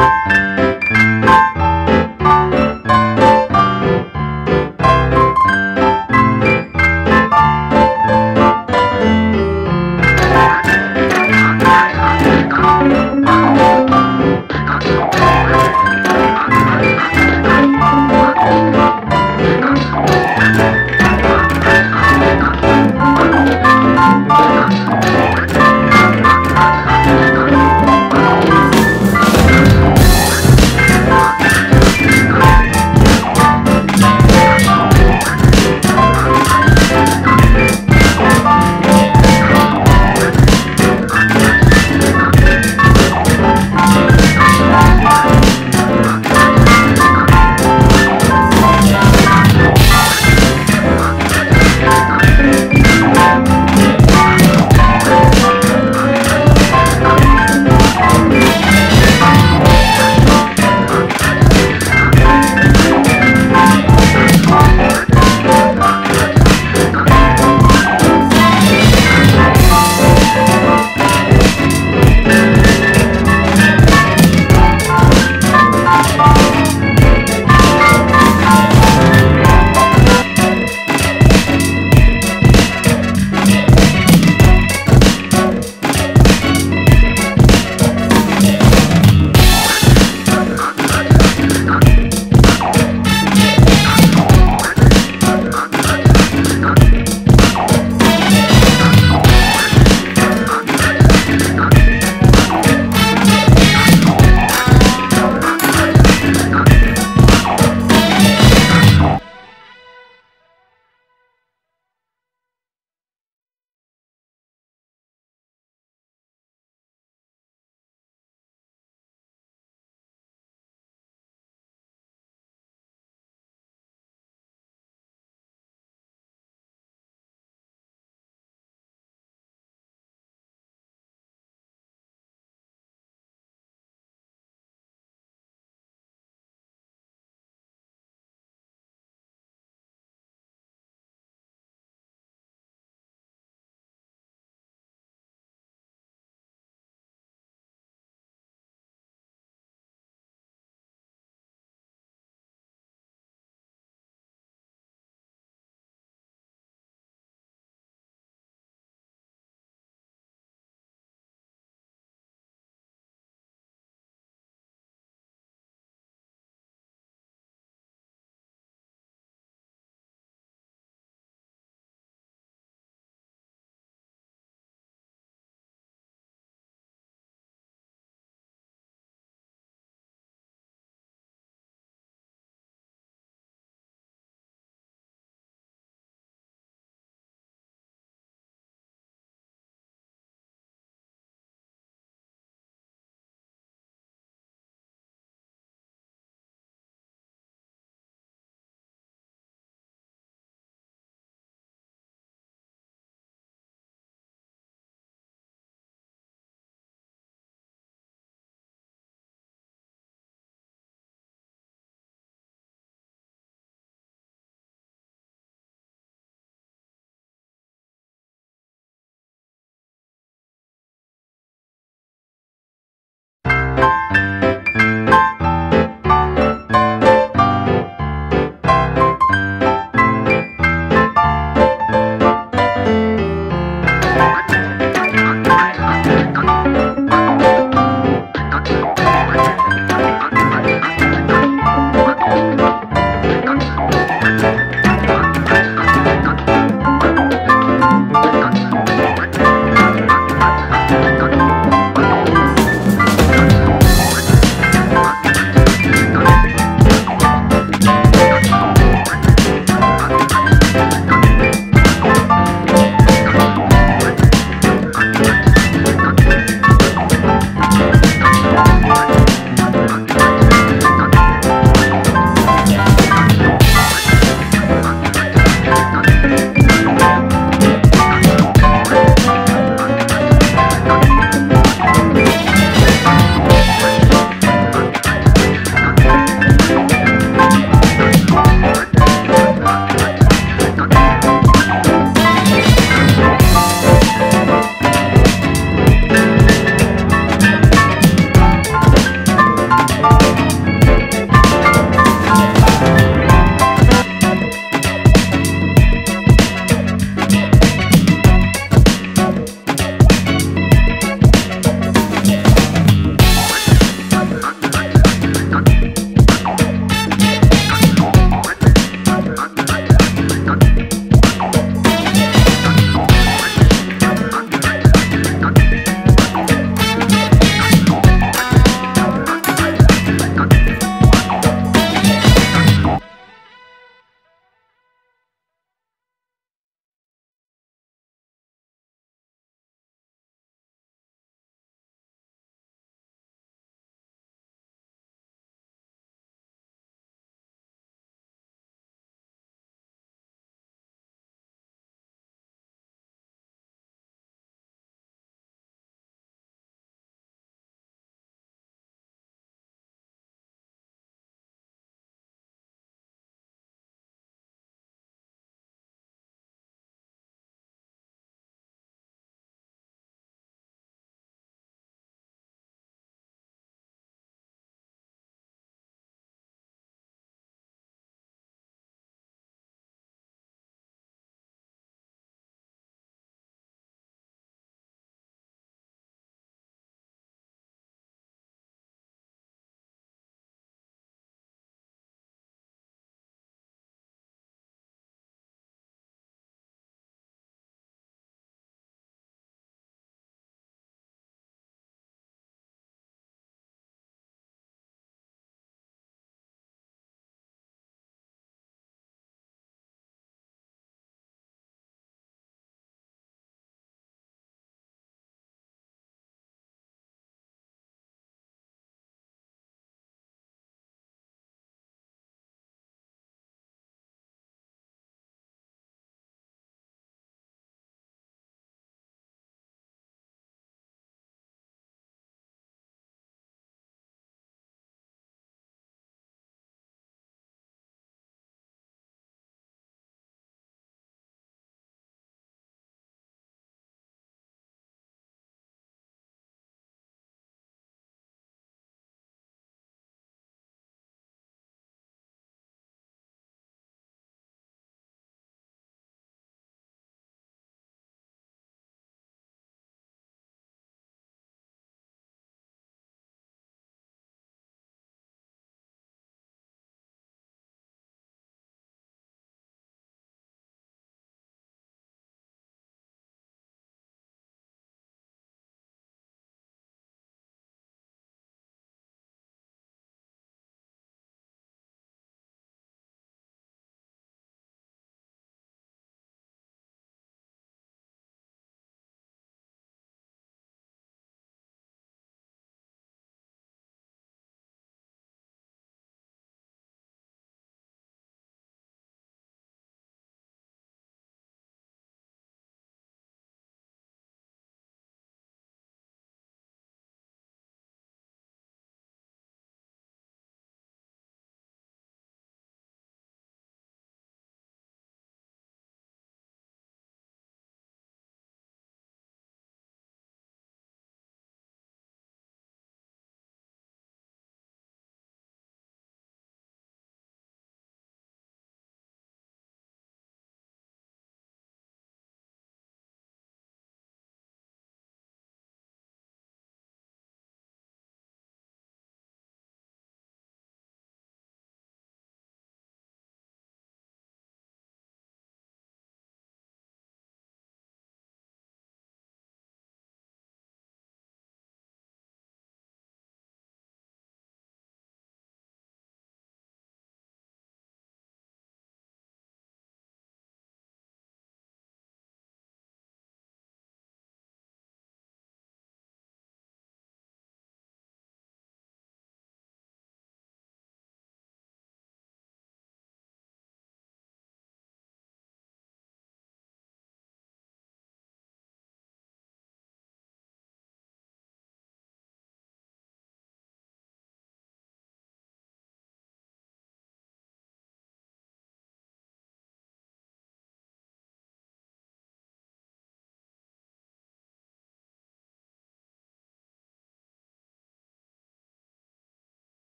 you